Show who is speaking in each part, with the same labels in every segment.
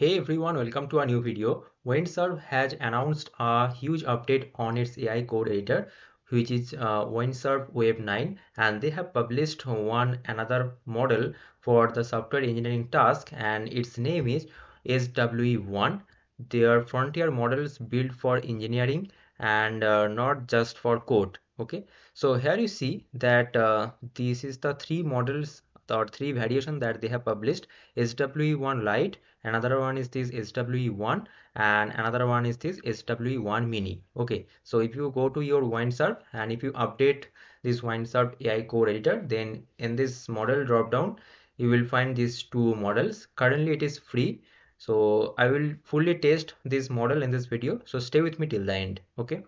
Speaker 1: Hey everyone, welcome to a new video. Windsurf has announced a huge update on its AI code editor, which is uh, Windsurf Wave 9, and they have published one another model for the software engineering task, and its name is SWE1. They are frontier models built for engineering and uh, not just for code. Okay, so here you see that uh, this is the three models or three variation that they have published: SWE1 light another one is this SWE1 and another one is this SWE1 mini. Okay so if you go to your Windsurf and if you update this Windsurf AI code editor then in this model drop down you will find these two models. Currently it is free so I will fully test this model in this video. So stay with me till the end okay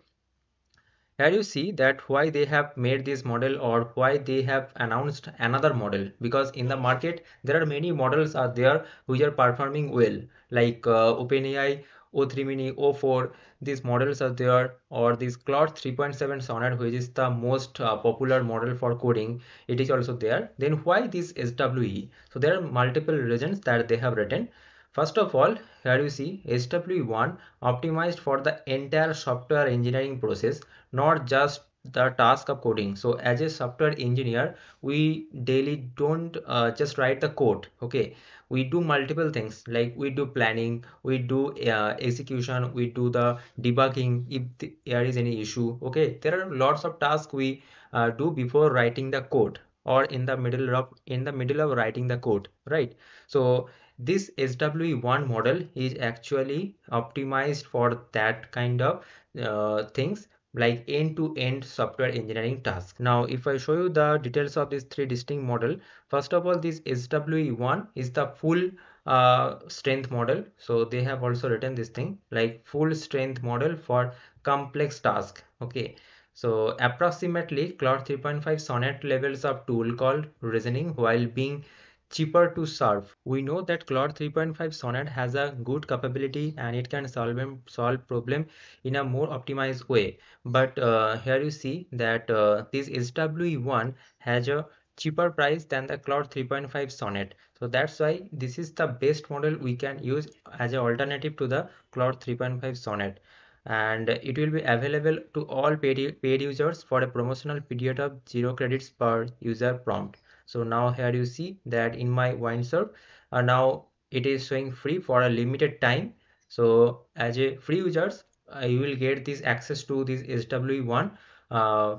Speaker 1: here you see that why they have made this model or why they have announced another model? Because in the market there are many models are there which are performing well. Like uh, OpenAI O3 mini O4 these models are there. Or this Claude 3.7 Sonnet which is the most uh, popular model for coding it is also there. Then why this SWE so there are multiple reasons that they have written First of all, here you see SWE1 optimized for the entire software engineering process, not just the task of coding. So as a software engineer, we daily don't uh, just write the code. Okay, we do multiple things like we do planning, we do uh, execution, we do the debugging if there is any issue. Okay, there are lots of tasks we uh, do before writing the code or in the middle of in the middle of writing the code right so this SWE1 model is actually optimized for that kind of uh, things like end-to-end -end software engineering task. Now, if I show you the details of these three distinct model, first of all, this SWE1 is the full uh, strength model. So they have also written this thing like full strength model for complex task. Okay. So approximately Claude 3.5 Sonnet levels of tool called reasoning while being cheaper to serve. We know that Claude 3.5 Sonnet has a good capability and it can solve solve problem in a more optimized way. But uh, here you see that uh, this SWE1 has a cheaper price than the Claude 3.5 Sonnet. So that's why this is the best model we can use as an alternative to the Claude 3.5 Sonnet and it will be available to all paid, paid users for a promotional period of zero credits per user prompt. So now here you see that in my Windsurf uh, now it is showing free for a limited time. So as a free users uh, you will get this access to this SWE1 uh,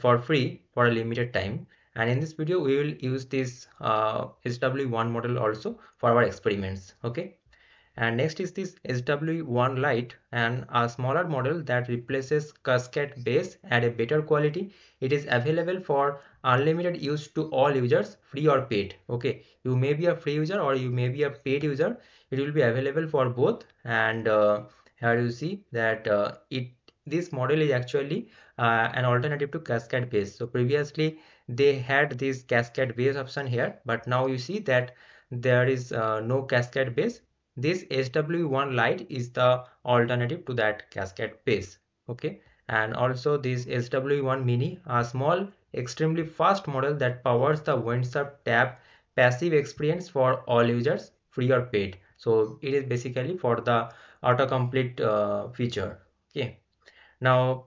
Speaker 1: for free for a limited time. And in this video we will use this uh, SWE1 model also for our experiments. Okay and next is this SWE1 Lite and a smaller model that replaces Cascade base at a better quality. It is available for unlimited use to all users free or paid. Okay, you may be a free user or you may be a paid user. It will be available for both and uh, here you see that uh, it this model is actually uh, an alternative to cascade base so previously they had this cascade base option here but now you see that there is uh, no cascade base this SWE1 Lite is the alternative to that cascade base okay? And also this SWE1 Mini a small extremely fast model that powers the Windsurf tab passive experience for all users free or paid. So it is basically for the autocomplete uh, feature okay? Now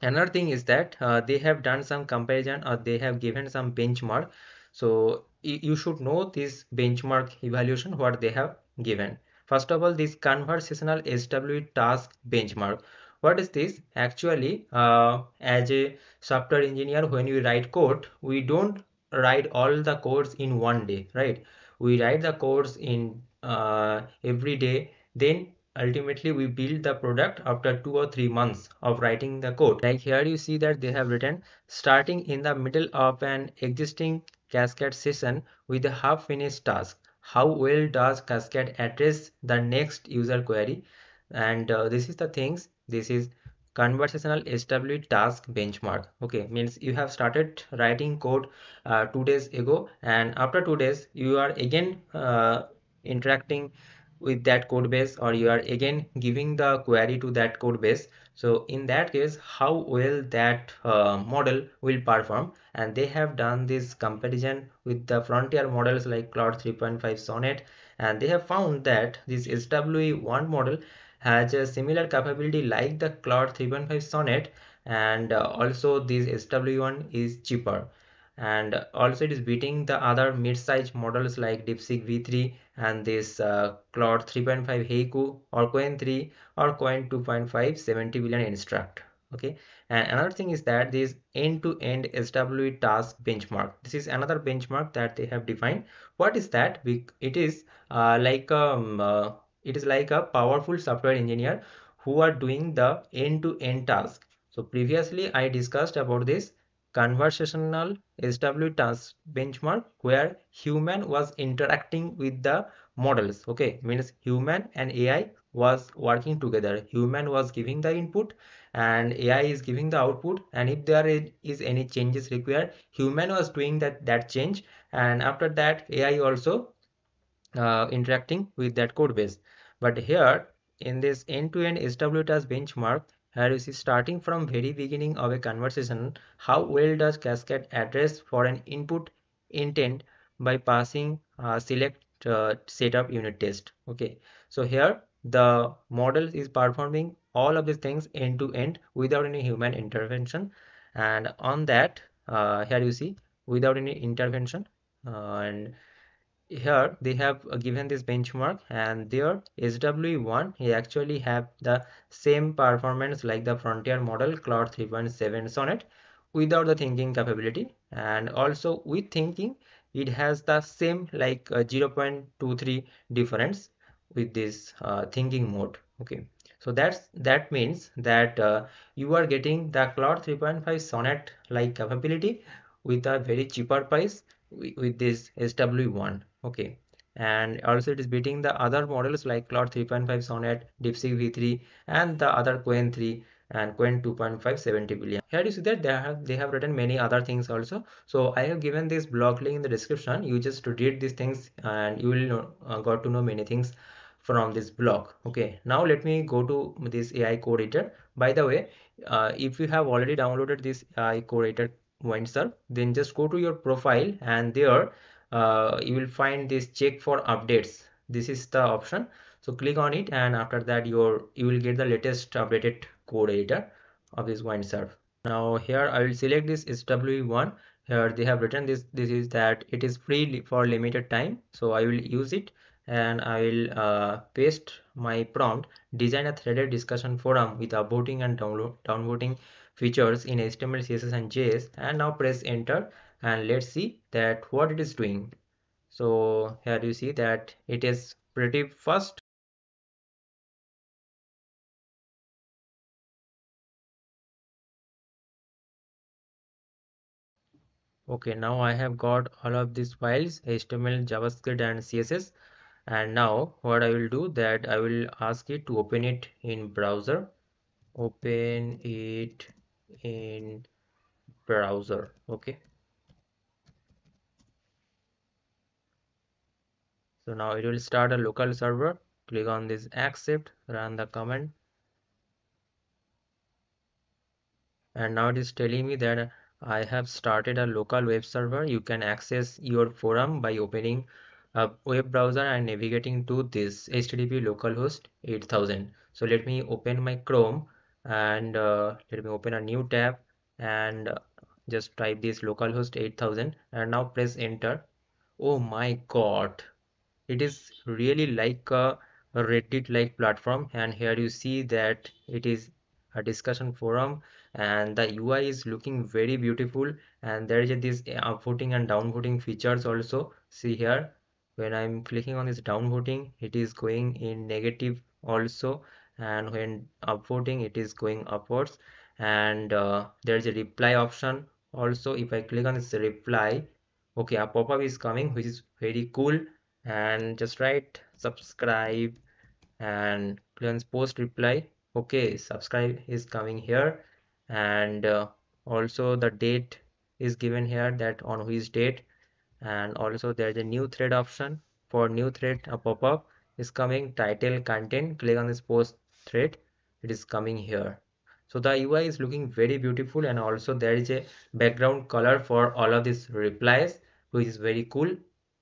Speaker 1: another thing is that uh, they have done some comparison or they have given some benchmark. So you should know this benchmark evaluation what they have given. First of all, this conversational SWE task benchmark. What is this? Actually, uh, as a software engineer, when we write code, we don't write all the codes in one day, right? We write the codes in uh, every day. Then ultimately we build the product after two or three months of writing the code. Like here you see that they have written starting in the middle of an existing Cascade session with a half finished task how well does cascade address the next user query? And uh, this is the things. This is conversational SWE task benchmark. Okay means you have started writing code uh, two days ago and after two days you are again uh, interacting with that code base or you are again giving the query to that code base so in that case how well that uh, model will perform? And they have done this comparison with the frontier models like Claude 3.5 Sonnet. And they have found that this SWE1 model has a similar capability like the Claude 3.5 Sonnet. And uh, also this SWE1 is cheaper and also it is beating the other mid-size models like DeepSeek V3 and this uh, Claude 3.5 Haiku or Qwen 3 or Qwen 2.5 70 billion instruct. Okay? And another thing is that this end-to-end -end SWE task benchmark this is another benchmark that they have defined. What is that? It is uh, like um, uh, it is like a powerful software engineer who are doing the end-to-end -end task. So previously i discussed about this conversational SWE task benchmark where human was interacting with the models. Okay means human and AI was working together. Human was giving the input and AI is giving the output. And if there is any changes required human was doing that that change. And after that AI also uh, interacting with that code base. But here in this end-to-end -end SWE task benchmark here you see starting from very beginning of a conversation, how well does Cascade address for an input intent by passing uh, select uh, setup unit test. Okay, so here the model is performing all of these things end to end without any human intervention and on that uh, here you see without any intervention and here they have given this benchmark and their SWE1 he actually have the same performance like the frontier model Claude 3.7 Sonnet without the thinking capability. And also with thinking it has the same like uh, 0.23 difference with this uh, thinking mode okay? So that's that means that uh, you are getting the Claude 3.5 Sonnet like capability with a very cheaper price with this SWE1 okay and also it is beating the other models like Claude 3.5 Sonnet, DeepSeek V3 and the other Qwen 3 and Qwen 2.5 70 billion. Here you see that they have they have written many other things also. So I have given this blog link in the description. You just to read these things and you will know, uh, got to know many things from this blog. Okay, now let me go to this AI code editor. By the way, uh, if you have already downloaded this AI code editor WindSurf, then just go to your profile and there uh, you will find this check for updates. This is the option. So click on it and after that your you will get the latest updated code editor of this WindSurf now here i will select this swe1 here they have written this this is that it is free for limited time. So i will use it and i will uh, paste my prompt design a threaded discussion forum with upvoting and download downvoting features in html css and js and now press enter and let's see that what it is doing. So here you see that it is pretty fast. Okay now i have got all of these files html javascript and css and now what i will do that i will ask it to open it in browser. Open it in browser okay so now it will start a local server. Click on this accept run the command. And now it is telling me that I have started a local web server. You can access your forum by opening a web browser and navigating to this http localhost 8000 so let me open my chrome and uh, let me open a new tab and uh, just type this localhost 8000 and now press enter. Oh my god it is really like a, reddit like platform and here you see that it is a discussion forum and the UI is looking very beautiful and there is this upvoting and downvoting features also. See here when I'm clicking on this downvoting it is going in negative also and when upvoting it is going upwards and uh, there is a reply option also. If I click on this reply okay a pop-up is coming which is very cool and just write subscribe and click post reply. Okay subscribe is coming here. And uh, also the date is given here that on which date. And also there is a new thread option for new thread a pop-up is coming title content. Click on this post thread. It is coming here. So the UI is looking very beautiful and also there is a background color for all of these replies which is very cool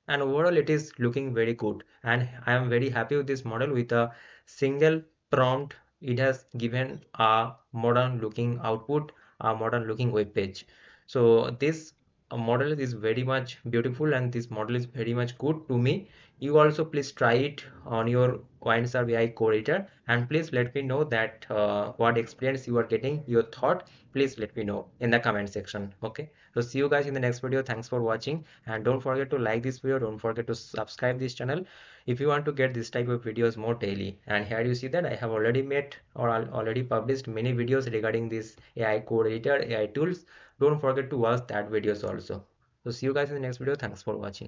Speaker 1: and overall it is looking very good. And I am very happy with this model with a single prompt. It has given a modern looking output a modern looking web page. So this model is very much beautiful and this model is very much good to me. You also please try it on your Windsurf AI core editor and please let me know that uh, what experience you are getting your thought. Please let me know in the comment section okay? So see you guys in the next video. Thanks for watching. And don't forget to like this video. Don't forget to subscribe this channel. If you want to get this type of videos more daily. And here you see that i have already made or already published many videos regarding this ai code editor ai tools. Don't forget to watch that videos also. So see you guys in the next video. Thanks for watching